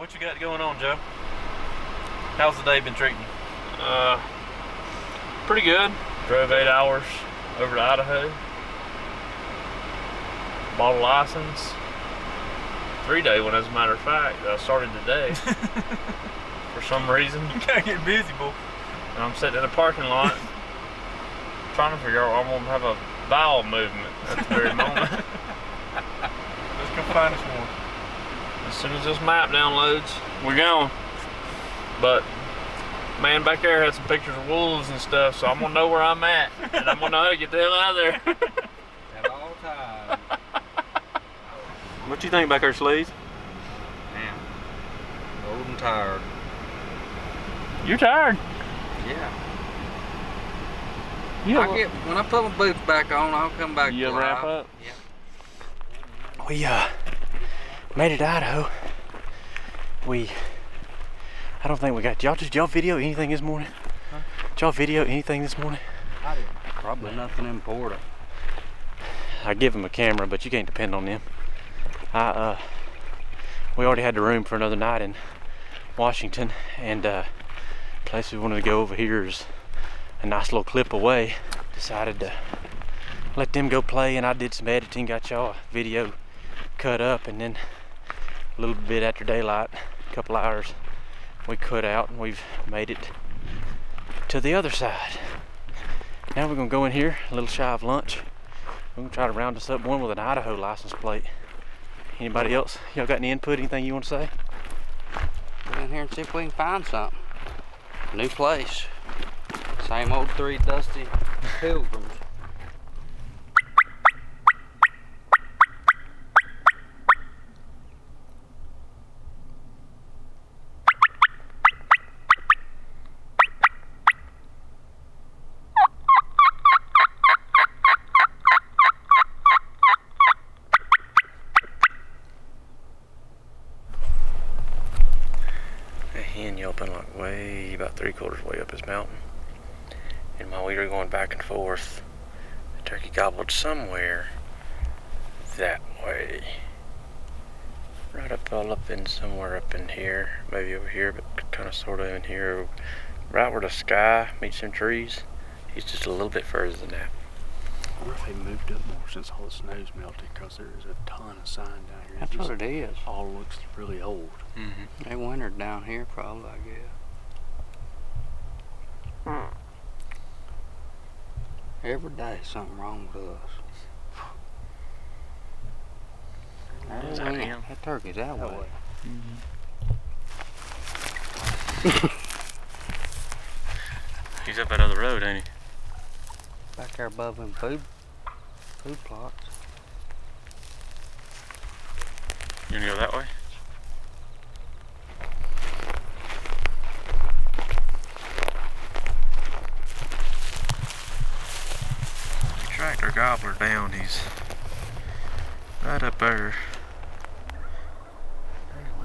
what you got going on, Joe? How's the day been treating you? Uh, pretty good. Drove eight hours over to Idaho. Bought a license. Three day one, as a matter of fact. I started today for some reason. You gotta get busy, boy. And I'm sitting in a parking lot trying to figure out I'm gonna have a bowel movement at the very moment. Let's go find us soon as this map downloads, we're going. But man back there had some pictures of wolves and stuff, so I'm gonna know where I'm at, and I'm gonna know how to get the hell out of there. At all times. What you think back there, Sleaze? Man, old and tired. You're tired. Yeah. You I get when I put my boots back on, I'll come back. You wrap life. up? Yeah. We uh made it to Idaho. We I don't think we got y'all did y'all video anything this morning? Did y'all video anything this morning? I did. Probably nothing important. I give them a camera, but you can't depend on them. I uh we already had the room for another night in Washington and uh place we wanted to go over here is a nice little clip away. Decided to let them go play and I did some editing, got y'all a video cut up and then a little bit after daylight, a couple hours, we cut out and we've made it to the other side. Now we're gonna go in here, a little shy of lunch. We're gonna try to round us up one with an Idaho license plate. Anybody else? Y'all got any input? Anything you want to say? Get in here and see if we can find something. New place. Same old three dusty pilgrims. A hen yelping like way about three quarters way up this mountain. And while we were going back and forth, the turkey gobbled somewhere that way. Right up all up in somewhere up in here, maybe over here, but kind of sort of in here, right where the sky meets some trees. He's just a little bit further than that. I wonder if they moved up more since all the snow's melted because there is a ton of sign down here. That's just what it is. all looks really old. Mm-hmm. They wintered down here probably, I guess. Every day something wrong with us. That him? that turkey's that way. He's up that other road, ain't he? Back there above them food food plots. You gonna go that way? Tractor gobbler down, he's right up there.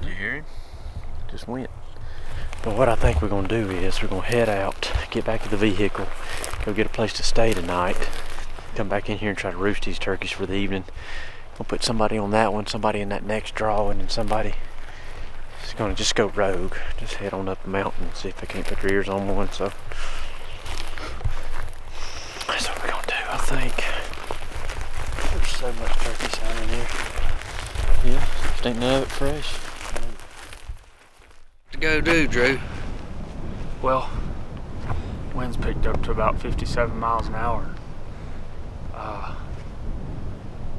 Did you hear him? Just went. But what I think we're gonna do is we're gonna head out, get back to the vehicle, go get a place to stay tonight, come back in here and try to roost these turkeys for the evening. We'll put somebody on that one, somebody in that next drawing, and somebody is gonna just go rogue. Just head on up the mountain and see if they can't put their ears on one. So that's what we're gonna do, I think. There's so much turkey sign in here. Yeah, just ain't none of it fresh. To go do, Drew. Well, winds picked up to about 57 miles an hour. Uh,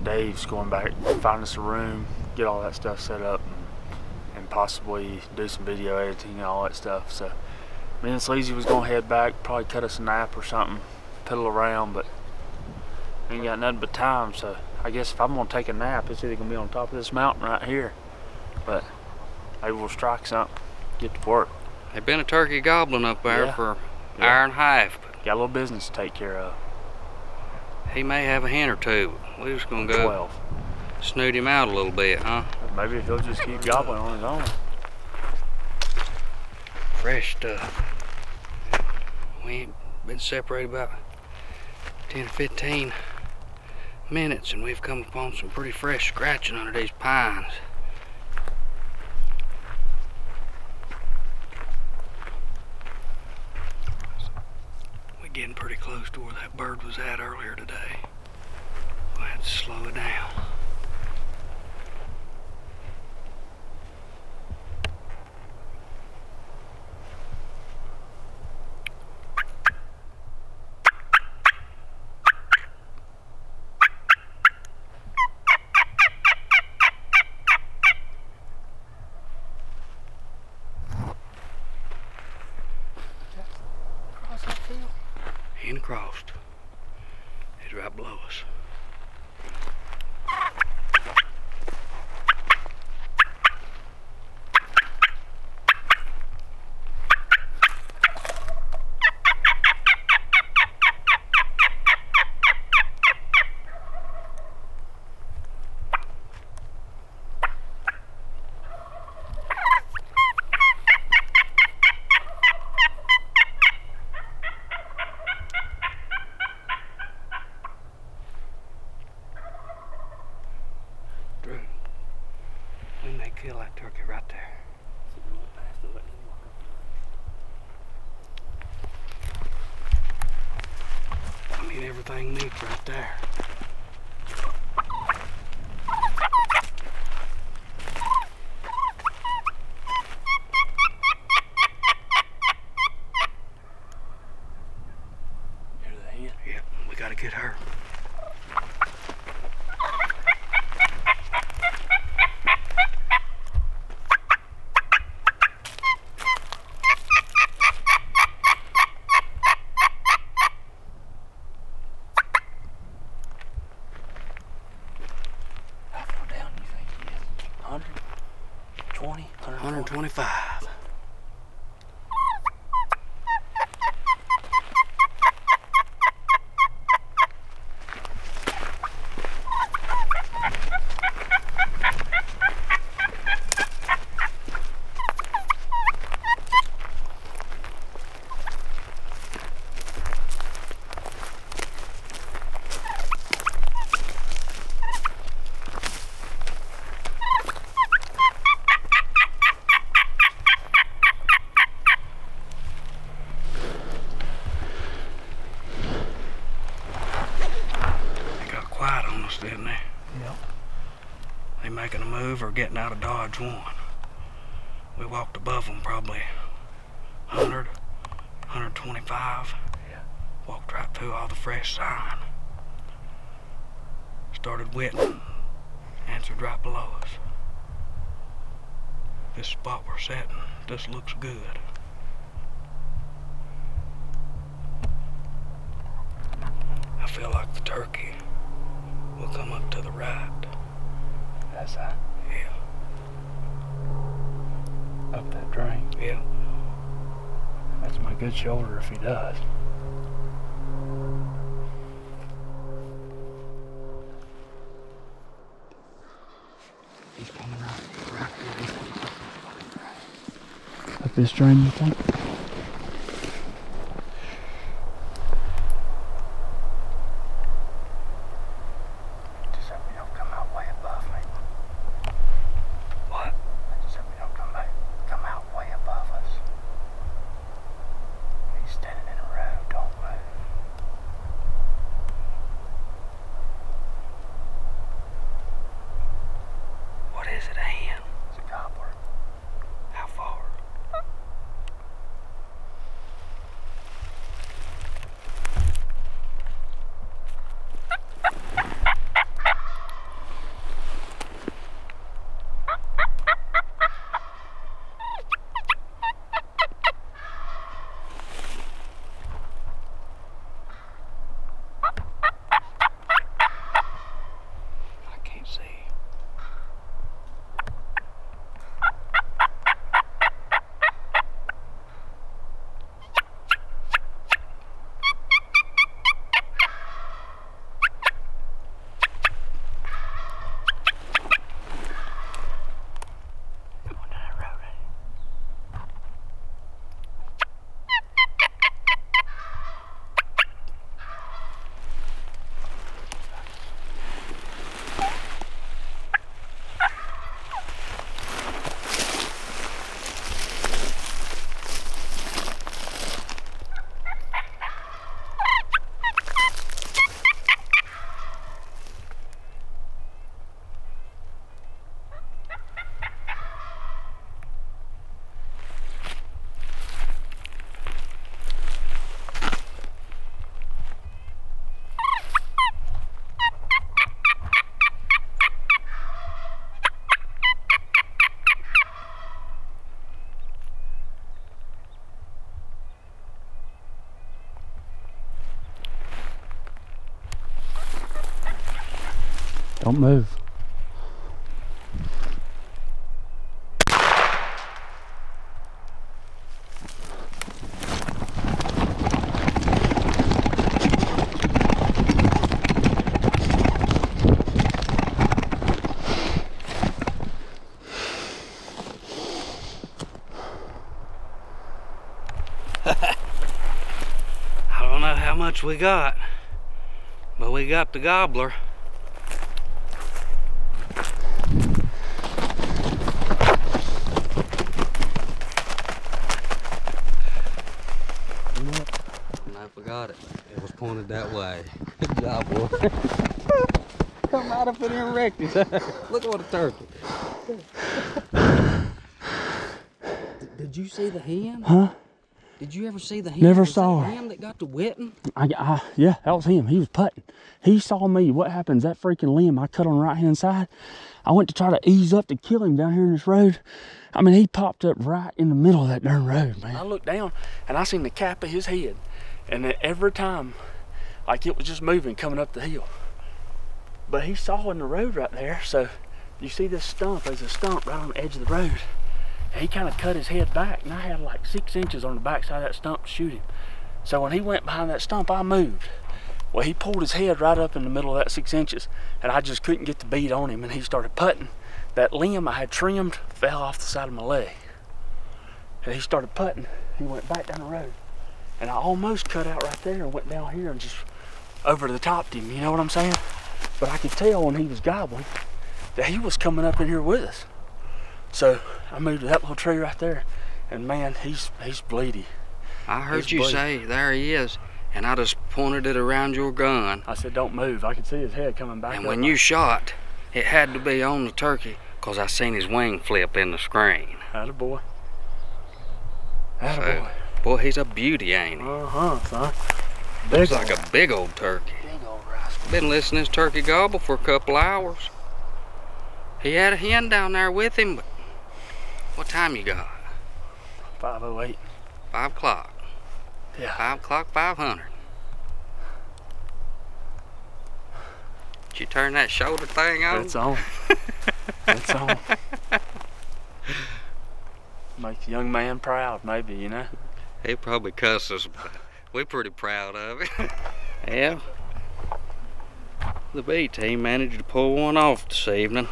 Dave's going back, find us a room, get all that stuff set up, and, and possibly do some video editing and all that stuff. So, me and Sleazy was gonna head back, probably cut us a nap or something, piddle around, but ain't got nothing but time. So, I guess if I'm gonna take a nap, it's either gonna be on top of this mountain right here, but maybe we'll strike something, get to work. They've been a turkey goblin up there Yeah. for Yeah. hour and a half. Got a little business to take care of. he may have a hen or two. We're just gonna go 12. snoot him out a little bit, huh? Maybe he'll just keep gobbling on his own. Fresh stuff. We ain't been separated about 10 or 15 minutes and we've come upon some pretty fresh scratching under these pines. We're getting pretty close to where that bird was at earlier today. We'll have to slow it down. Ain't crossed. He's right below us. Drew, they that turkey right there, I mean everything meets right there. Hear the hen? Yep, we gotta get her. How far down do you think he is? 120? 120? 125. They got quiet on us, didn't they? Yep. They making a move or getting out of Dodge 1. We walked above them probably 100, 125. Yeah. Walked right through all the fresh sign. Started wetting. Answered right below us. This spot we're sitting, this looks good. I feel like the turkey will come up to the right. That's that. Yeah, Up that drain. yeah. That's my good shoulder if he does. He's coming right, right through this. Up this drain, you think? Don't move. I don't know how much we got, but we got the gobbler. And I forgot it. It was pointed that way. Good job, boy. Come right up in here and wrecked his ass. Look what a turkey. Did- Did you see the hen? Huh? Did you ever see the hen? Never Was that saw her. him that got the wetting? I, I, yeah, that was him. He was putting. He saw me. What happens? That freaking limb I cut on the right hand side. I went to try to ease up to kill him down here in this road. I mean, he popped up right in the middle of that darn road, man. I looked down and I seen the cap of his head, and every time, like it was just moving coming up the hill. But he saw in the road right there. So you see this stump? There's a stump right on the edge of the road. And he kind of cut his head back, and I had like six inches on the backside of that stump to shoot him. So when he went behind that stump, I moved. Well, he pulled his head right up in the middle of that six inches, and I just couldn't get the bead on him, and he started putting. That limb I had trimmed fell off the side of my leg. And he started putting. He went back down the road. And I almost cut out right there and went down here and just over the top to him, you know what I'm saying? But I could tell when he was gobbling that he was coming up in here with us. So I moved to that little tree right there, and man, he's he's bleedy. I heard He's you say, there he is, and I just pointed it around your gun. I said, don't move. I could see his head coming back And when you shot, it had to be on the turkey, 'cause I seen his wing flip in the screen. Atta boy. Atta So, boy. boy, he's a beauty, ain't he? Uh-huh, son. Looks Big like a big old turkey. Big old rascal. Been listening to this turkey gobble for a couple hours. He had a hen down there with him, but what time you got? 508. Five o'clock. Yeah. Five o'clock, five hundred. Did you turn that shoulder thing on? It's on. it's on. Make a young man proud, maybe, you know? He probably cussed us, but we're pretty proud of it. yeah. The B team managed to pull one off this evening.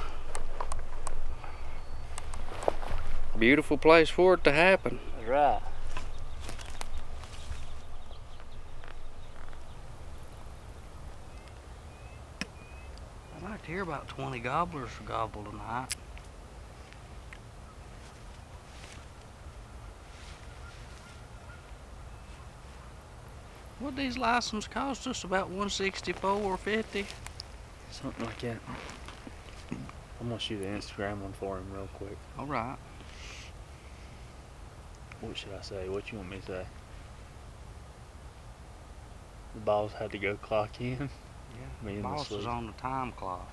Beautiful place for it to happen. That's right. I'd like to hear about 20 gobblers gobble tonight. What these licenses cost us? About 164 or 50? Something like that. I'm gonna shoot an Instagram one for him real quick. All right. What should I say? What you want me to say? The balls had to go clock in. Yeah. Me the Boss sleep. on the time clock.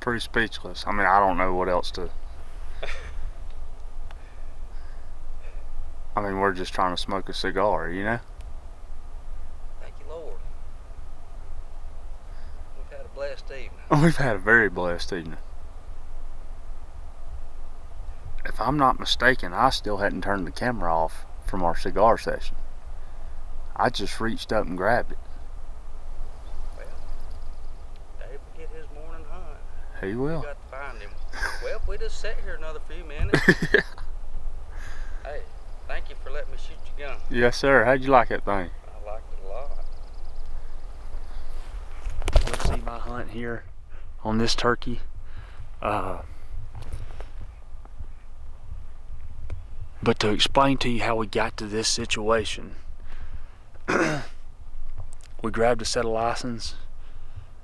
Pretty speechless. I mean, I don't know what else to. I mean, we're just trying to smoke a cigar, you know? Thank you, Lord. We've had a blessed evening. We've had a very blessed evening. If I'm not mistaken, I still hadn't turned the camera off from our cigar session. I just reached up and grabbed it. Dave will get his morning hunt. He will. got to find him. Well, if we just sit here another few minutes. hey, thank you for letting me shoot your gun. yes, sir. How'd you like that thing? I liked it a lot. Let's see my hunt here on this turkey. Uh, but to explain to you how we got to this situation, we grabbed a set of license.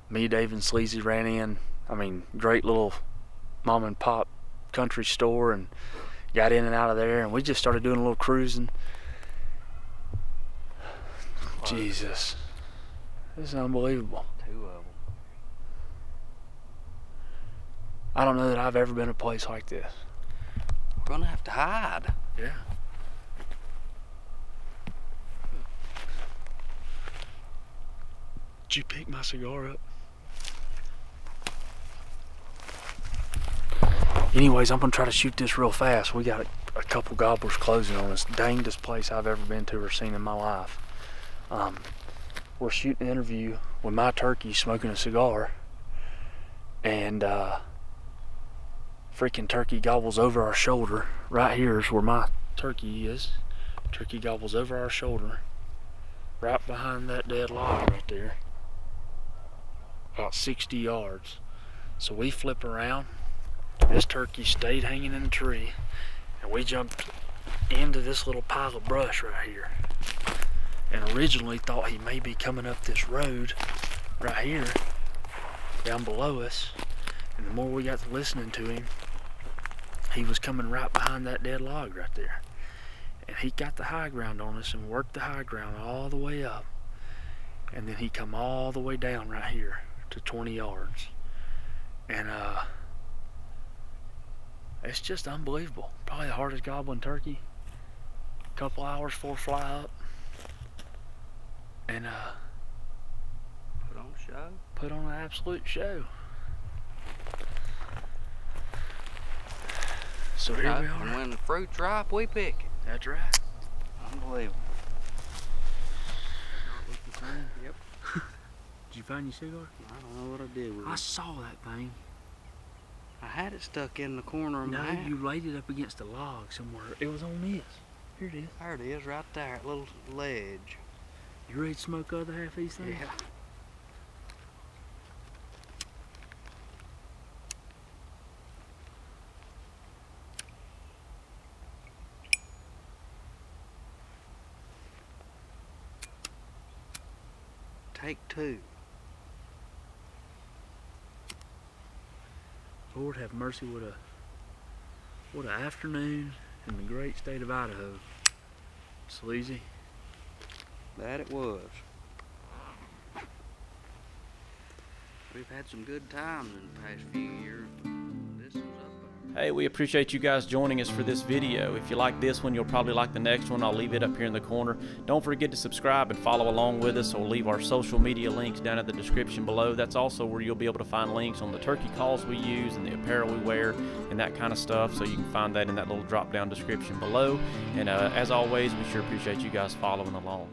Me, Dave, and Sleazy ran in. I mean, great little mom and pop country store and got in and out of there. And we just started doing a little cruising. Jesus. This is unbelievable. Two of them. I don't know that I've ever been a place like this. We're gonna have to hide. Yeah. Did you pick my cigar up? Anyways, I'm gonna try to shoot this real fast. We got a, a couple gobblers closing on us. Dangest place I've ever been to or seen in my life. Um, we're shooting an interview with my turkey smoking a cigar, and uh, freaking turkey gobbles over our shoulder. Right here is where my turkey is. Turkey gobbles over our shoulder. Right behind that dead log right there. About 60 yards. So we flip around. This turkey stayed hanging in the tree. And we jumped into this little pile of brush right here. And originally thought he may be coming up this road right here. Down below us. And the more we got to listening to him, he was coming right behind that dead log right there. And he got the high ground on us and worked the high ground all the way up. And then he come all the way down right here to 20 yards. And uh it's just unbelievable. Probably the hardest gobbling turkey. A Couple hours before fly up. And uh Put on a show. put on an absolute show. So here we And are. when the fruit's drop, we pick it. That's right. Unbelievable. Yep. Did you find your cigar? I don't know what I did with I it. saw that thing. I had it stuck in the corner of No, my hat. you laid it up against a log somewhere. It was on this. Here it is. There it is, right there, that little ledge. You ready to smoke the other half of these things? Yeah. Take two. Lord have mercy, what a what an afternoon in the great state of Idaho. Sleazy. That it was. We've had some good times in the past few years. Hey, we appreciate you guys joining us for this video. If you like this one, you'll probably like the next one. I'll leave it up here in the corner. Don't forget to subscribe and follow along with us. We'll leave our social media links down in the description below. That's also where you'll be able to find links on the turkey calls we use and the apparel we wear and that kind of stuff. So you can find that in that little drop down description below. And uh, as always, we sure appreciate you guys following along.